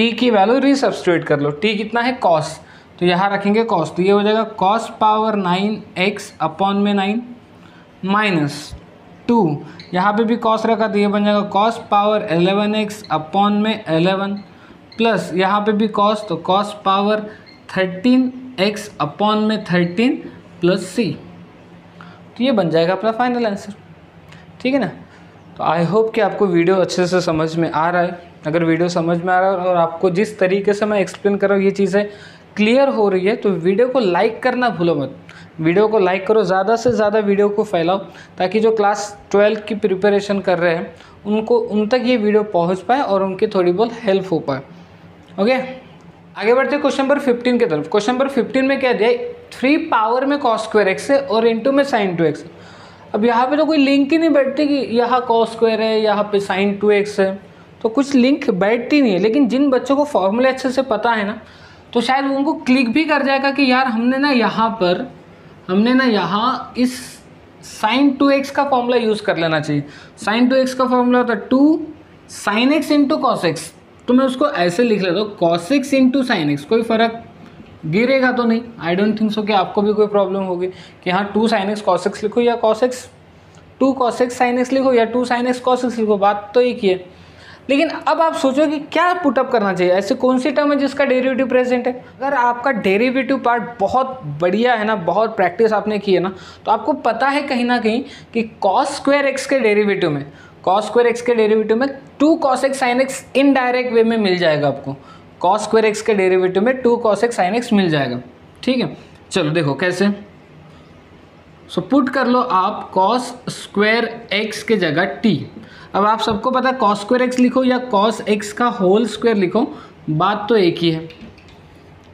टी की वैल्यू रीसब्सट्यूट कर लो। टी कितना है? कॉस तो यहाँ रखेंगे कॉस तो ये हो जाएगा cos power nine X upon में नाइन माइनस टू यहाँ पे भी कॉस रखा तो ये बन जाएगा cos power eleven X upon में एलेवन प्लस यहाँ पे भी कॉस तो cos power thirteen X upon में थर्टीन प्लस सी तो ये बन जाएगा अपना फाइनल आंसर ठीक है ना? तो आई होप कि आपको वीडियो अच्छे से समझ में आ रहा है। अगर वीडियो समझ में आ रहा है और आपको जिस तरीके से मैं एक्सप्लेन कर रहा हूँ, ये चीज़ें क्लियर हो रही है तो वीडियो को लाइक करना भूलो मत। वीडियो को लाइक करो, ज़्यादा से ज़्यादा वीडियो को फैलाओ, ताकि जो क्लास ट्वेल्थ की प्रिपरेशन कर रहे हैं, उनको, उन तक ये वीडियो पहुँच पाए और उनकी थोड़ी बहुत हेल्प हो पाए। ओके आगे बढ़ते क्वेश्चन नंबर फिफ्टीन की तरफ़। क्वेश्चन नंबर फिफ्टीन में क्या दिया थ्री पावर में कॉस स्क्वायर एक्स है और इंटू में साइन टू एक्स अब यहाँ पे तो कोई लिंक ही नहीं बैठती कि यहाँ कॉस स्क्वायर है, यहाँ पे साइन टू एक्स है। तो कुछ लिंक बैठती नहीं है। लेकिन जिन बच्चों को फॉर्मूले अच्छे से पता है ना तो शायद उनको क्लिक भी कर जाएगा कि यार हमने ना यहाँ पर, हमने ना यहाँ इस साइन टू एक्स का फॉर्मूला यूज़ कर लेना चाहिए। साइन टू एक्स का फॉर्मूला होता है two sine X into cos X तो मैं उसको ऐसे लिख लेता हूँ cos X into sine X कोई फ़र्क गिरेगा तो नहीं। आई डोंट थिंक सो कि आपको भी कोई प्रॉब्लम होगी कि हाँ two sine X cos X लिखो या cos X two cos X sine X लिखो या two sine X cos X लिखो। बात तो एक ही है। लेकिन अब आप सोचो कि क्या पुटअप करना चाहिए? ऐसे कौन सी टर्म है जिसका डेरिवेटिव प्रेजेंट है? अगर आपका डेरिवेटिव पार्ट बहुत बढ़िया है ना बहुत प्रैक्टिस आपने की है ना तो आपको पता है कहीं ना कहीं कि कॉस स्क्वायर एक्स के डेरिवेटिव में कॉस स्क्वायर एक्स के डेरिवेटिव में two cos X sine X indirect way में मिल जाएगा आपको। कॉस स्क्वायर एक्स के डेरिवेटिव में two cos X sine X मिल जाएगा। ठीक है? चलो देखो कैसे। सो so, पुट कर लो आप कॉस स्क्वायर एक्स के जगह टी अब आप सबको पता है कॉस स्क्वायर एक्स लिखो या कॉस एक्स का होल स्क्वायर लिखो, बात तो एक ही है।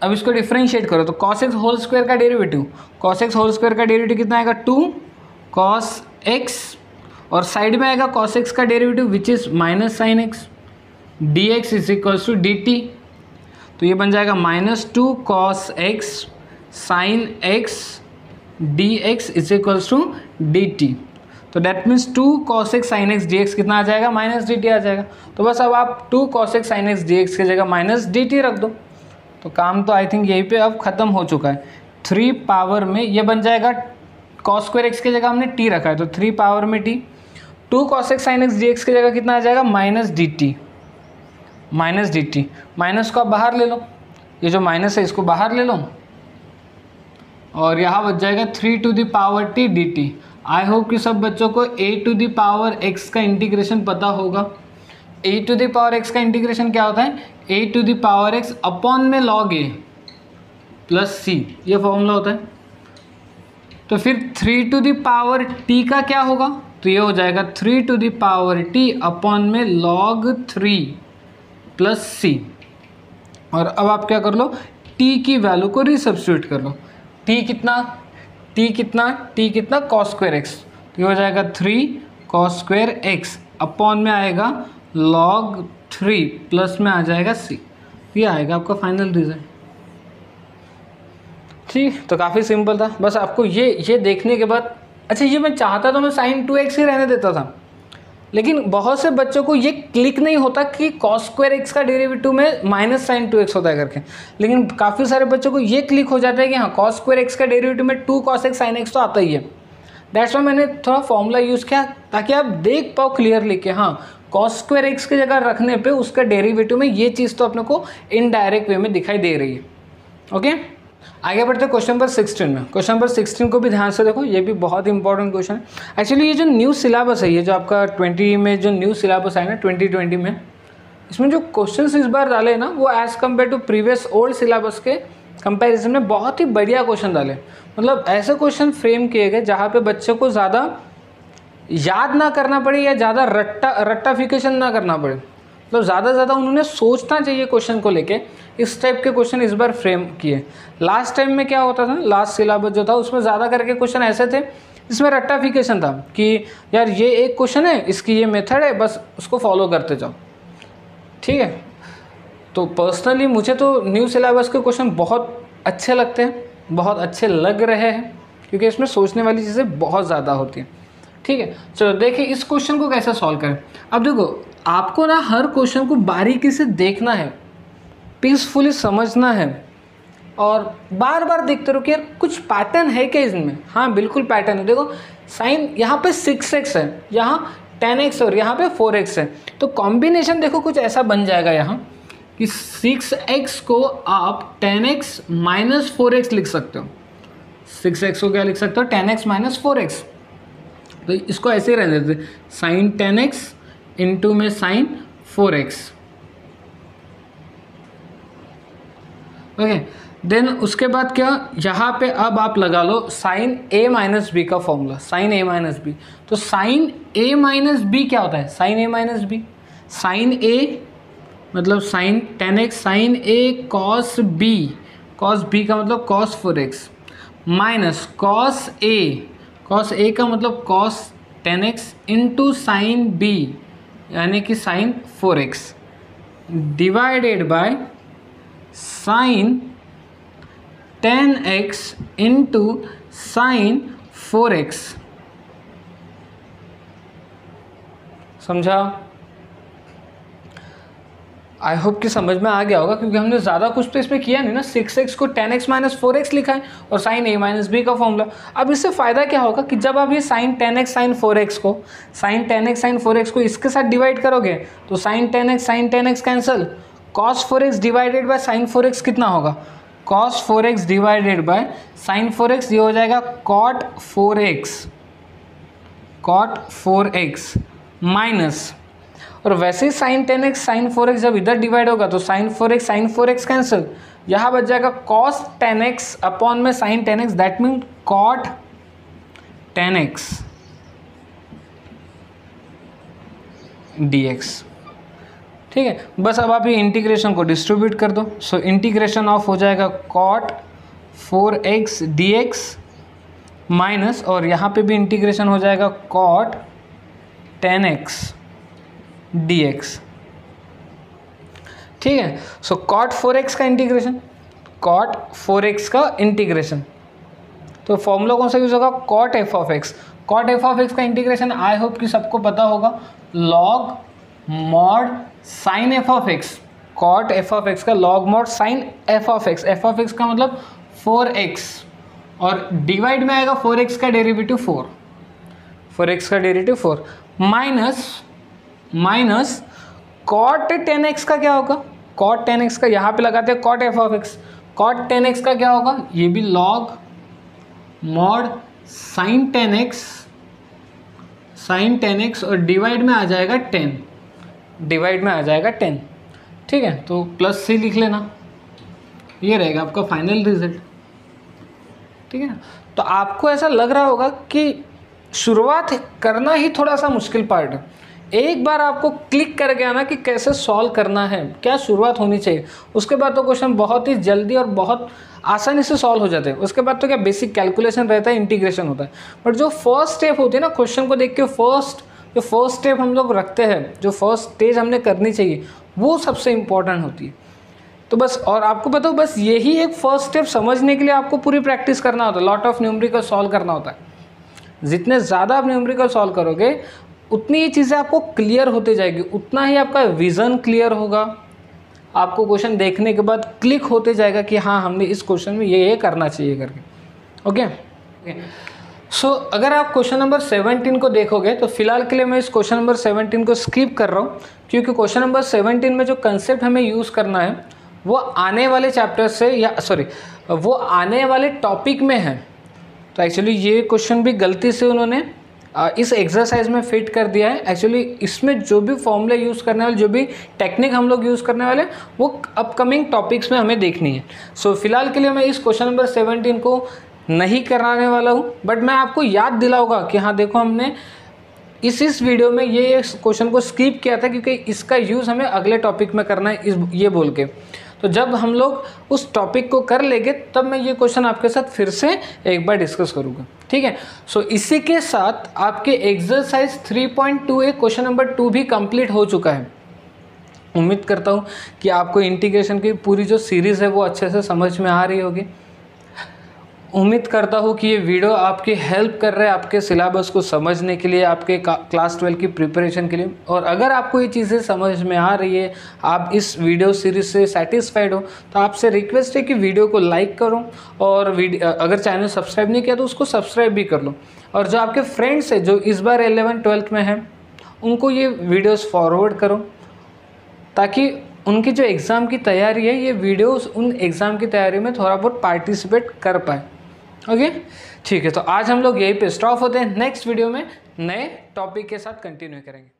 अब इसको डिफ्रेंशिएट करो तो कॉस एक्स होल स्क्वायर का derivative cos x whole square का डेरिवेटिव कितना आएगा? टू कॉस एक्स और साइड में आएगा कॉस एक्स का derivative which is minus sine x d x is equals to d t तो ये बन जाएगा minus two cos x sine x d x is equals to d t तो that means two x sine x d कितना आ जाएगा? Minus D T आ जाएगा। तो बस अब आप two x sine x d की जगह माइनस डी टी रख दो। तो काम तो आई थिंक यहीं पे अब ख़त्म हो चुका है। थ्री पावर में ये बन जाएगा कॉस स्क्वायर एक्स की जगह हमने टी रखा है। तो थ्री पावर में t two x sine x d x की जगह कितना आ जाएगा? Minus d t minus d t minus को आप बाहर ले लो। ये जो माइनस है, इसको बाहर ले लो। और यहाँ बच जाएगा three to the power t d t I hope कि सब बच्चों को a to the power x का इंटीग्रेशन पता होगा। A to the power x का इंटीग्रेशन क्या होता है? A to the power x upon में लॉग ए प्लस सी ये फॉर्मूला होता है। तो फिर three to the power t का क्या होगा? तो ये हो जाएगा three to the power t upon में लॉग थ्री प्लस सी और अब आप क्या कर लो? टी की वैल्यू को रिसब्स्टिट्यूट कर लो। टी कितना? टी कितना? टी कितना? कॉस स्क्वेयर एक्स तो ये हो जाएगा three cos square x upon में आएगा लॉग थ्री प्लस में आ जाएगा सी ये आएगा आपका फाइनल रिज़ल्ट ठीक तो काफ़ी सिंपल था। बस आपको ये ये देखने के बाद अच्छा ये मैं चाहता तो मैं साइन टू एक्स ही रहने देता था। लेकिन बहुत से बच्चों को ये क्लिक नहीं होता कि कॉस स्क्वायर एक्स का डेरिवेटिव में माइनस साइन टू एक्स होता है करके। लेकिन काफ़ी सारे बच्चों को ये क्लिक हो जाता है कि हाँ कॉस स्क्वायर एक्स का डेरिवेटिव में two cos x sine x तो आता ही है। दैट्स वाई मैंने थोड़ा फॉर्मूला यूज़ किया ताकि आप देख पाओ क्लियरली कि हाँ कॉस स्क्वायर एक्स की जगह रखने पे उसका डेरिवेटिव में ये चीज़ तो अपने को इनडायरेक्ट वे में दिखाई दे रही है। ओके आगे बढ़ते क्वेश्चन नंबर सिक्सटीन में। क्वेश्चन नंबर सिक्सटीन को भी ध्यान से देखो, ये भी बहुत इंपॉर्टेंट क्वेश्चन है। एक्चुअली ये जो न्यू सिलेबस है, ये जो आपका ट्वेंटी में जो न्यू सिलेबस है ना ट्वेंटी ट्वेंटी में, इसमें जो क्वेश्चन इस बार डाले ना, वो as compare to previous old syllabus के कंपैरिजन में बहुत ही बढ़िया क्वेश्चन डाले। मतलब ऐसे क्वेश्चन फ्रेम किए गए जहाँ पे बच्चे को ज़्यादा याद ना करना पड़े या ज़्यादा रट्टा, रट्टाफिकेशन ना करना पड़े। मतलब ज़्यादा ज़्यादा उन्होंने सोचना चाहिए क्वेश्चन को लेके। इस टाइप के क्वेश्चन इस बार फ्रेम किए। लास्ट टाइम में क्या होता था? लास्ट सिलेबस जो था, उसमें ज़्यादा करके क्वेश्चन ऐसे थे इसमें रट्टाफिकेशन था कि यार ये एक क्वेश्चन है, इसकी ये मेथड है, बस उसको फॉलो करते जाओ। ठीक है? तो पर्सनली मुझे तो न्यू सिलेबस के क्वेश्चन बहुत अच्छे लगते हैं, बहुत अच्छे लग रहे हैं, क्योंकि इसमें सोचने वाली चीज़ें बहुत ज़्यादा होती हैं। ठीक है? चलो, देखिए इस क्वेश्चन को कैसे सॉल्व करें। अब देखो, आपको ना हर क्वेश्चन को बारीकी से देखना है। पीसफुली समझना है। और बार बार देखते रहो कि यार, कुछ पैटर्न है क्या इसमें? हाँ बिल्कुल पैटर्न है। देखो, साइन यहाँ पे सिक्स एक्स है, यहाँ टेन एक्स और यहाँ पे फोर एक्स है। तो कॉम्बिनेशन देखो कुछ ऐसा बन जाएगा यहाँ कि सिक्स एक्स को आप ten x minus four x लिख सकते हो। सिक्स एक्स को क्या लिख सकते हो? Ten x minus four x तो इसको ऐसे ही रहने देते साइन टेन एक्स इंटू में sine four x okay then उसके बाद क्या? यहाँ पे अब आप लगा लो साइन ए माइनस बी का formula sine a minus b तो साइन ए माइनस बी क्या होता है? Sine a minus b sine a मतलब sine ten x sine a cos b cos b का मतलब cos four x minus cos a cos a का मतलब cos ten x into sine b यानी कि sine four x divided by sine ten x into sine four x समझा? I hope कि समझ में आ गया होगा, क्योंकि हमने ज़्यादा कुछ तो इसमें किया नहीं ना। सिक्स एक्स को ten x minus four x लिखा है और साइन ए माइनस बी का फॉर्मूला अब इससे फ़ायदा क्या होगा कि जब आप ये sine ten x sine four x को sine ten x sine four x को इसके साथ डिवाइड करोगे तो sine ten x sine ten x cancel cos four x divided by sine four x कितना होगा? Cos four x divided by sine four x ये हो जाएगा cot four x cot four x minus और वैसे ही sine ten x sine four x जब इधर divide होगा तो sine four x sine four x cancel यहाँ बच जाएगा कॉस टेन एक्स अपॉन में sine ten x that mean cot ten x d x ठीक है? बस अब आप ये इंटीग्रेशन को डिस्ट्रीब्यूट कर दो। सो इंटीग्रेशन ऑफ़ हो जाएगा cot four x d x minus और यहाँ पे भी इंटीग्रेशन हो जाएगा cot ten x d x ठीक है? सो कॉट फोर एक्स का इंटीग्रेशन कॉट फोर एक्स का इंटीग्रेशन तो फॉर्मूला कौन सा यूज़ होगा? Cot f of x cot f of x का इंटीग्रेशन आई होप कि सबको पता होगा। Log mod sine f of x, cot f of x का log mod, sine f of x. F of x का मतलब four x. और divide में आएगा फोर एक्स का डेरिवेटिव फोर। फोर एक्स का derivative four. Minus minus cot ten x का क्या होगा? कॉट टेन एक्स का यहाँ पे लगाते हैं cot f of x. Cot ten x का क्या होगा? ये भी log mod sine ten x, sine ten x और डिवाइड में आ जाएगा टेन। डिवाइड में आ जाएगा टेन। ठीक है तो प्लस सी लिख लेना। ये रहेगा आपका फाइनल रिज़ल्ट। ठीक है तो आपको ऐसा लग रहा होगा कि शुरुआत करना ही थोड़ा सा मुश्किल पार्ट है। एक बार आपको क्लिक कर गया ना कि कैसे सॉल्व करना है, क्या शुरुआत होनी चाहिए, उसके बाद तो क्वेश्चन बहुत ही जल्दी और बहुत आसानी से सॉल्व हो जाते हैं। उसके बाद तो क्या बेसिक कैलकुलेशन रहता है इंटीग्रेशन होता है। बट जो फ़र्स्ट स्टेप होती है ना क्वेश्चन को देख के फ़र्स्ट जो फ़र्स्ट स्टेप हम लोग रखते हैं, जो फ़र्स्ट स्टेज हमने करनी चाहिए, वो सबसे इंपॉर्टेंट होती है। तो बस, और आपको बताओ बस यही एक फ़र्स्ट स्टेप समझने के लिए आपको पूरी प्रैक्टिस करना होता है। लॉट ऑफ़ न्यूमरिकल सॉल्व करना होता है। जितने ज़्यादा आप न्यूमरिकल सॉल्व करोगे, उतनी ही चीज़ें आपको क्लियर होती जाएगी। उतना ही आपका विज़न क्लियर होगा। आपको क्वेश्चन देखने के बाद क्लिक होते जाएगा कि हाँ हमने इस क्वेश्चन में ये ये करना चाहिए करके। ओके सो so, अगर आप क्वेश्चन नंबर 17 को देखोगे तो फ़िलहाल के लिए मैं इस क्वेश्चन नंबर 17 को स्किप कर रहा हूँ क्योंकि क्वेश्चन नंबर 17 में जो कंसेप्ट हमें यूज़ करना है वो आने वाले चैप्टर से या सॉरी वो आने वाले टॉपिक में है। तो एक्चुअली ये क्वेश्चन भी गलती से उन्होंने इस एक्सरसाइज में फिट कर दिया है। एक्चुअली इसमें जो भी फॉर्मूले यूज़ करने वाले जो भी टेक्निक हम लोग यूज़ करने वाले वो अपकमिंग टॉपिक्स में हमें देखनी है। सो so, फ़िलहाल के लिए मैं इस क्वेश्चन नंबर सेवनटीन को नहीं कराने वाला हूँ बट मैं आपको याद दिलाऊँगा कि हाँ देखो हमने इस इस वीडियो में ये क्वेश्चन को स्किप किया था क्योंकि इसका यूज़ हमें अगले टॉपिक में करना है इस, ये बोल के। तो जब हम लोग उस टॉपिक को कर लेंगे, तब मैं ये क्वेश्चन आपके साथ फिर से एक बार डिस्कस करूँगा, ठीक है? सो इसी के साथ आपके exercise 3.2 a question number two भी कंप्लीट हो चुका है। उम्मीद करता हूँ कि आपको इंटीग्रेशन की पूरी जो सीरीज़ है वो अच्छे से समझ में आ रही होगी। उम्मीद करता हूँ कि ये वीडियो आपकी हेल्प कर रहा है आपके सिलेबस को समझने के लिए, आपके क्लास ट्वेल्व की प्रिपरेशन के लिए। और अगर आपको ये चीज़ें समझ में आ रही है, आप इस वीडियो सीरीज़ से सेटिस्फाइड हो तो आपसे रिक्वेस्ट है कि वीडियो को लाइक करो और अगर चैनल सब्सक्राइब नहीं किया तो उसको सब्सक्राइब भी कर लो। और जो आपके फ्रेंड्स हैं, जो इस बार एलेवन ट्वेल्थ में हैं, उनको ये वीडियोज़ फॉरवर्ड करो, ताकि उनकी जो एग्ज़ाम की तैयारी है, ये वीडियोस उन एग्ज़ाम की तैयारी में थोड़ा बहुत पार्टिसिपेट कर पाए। ओके ठीक है तो आज हम लोग यही पे स्टॉप होते हैं। नेक्स्ट वीडियो में नए टॉपिक के साथ कंटिन्यू करेंगे।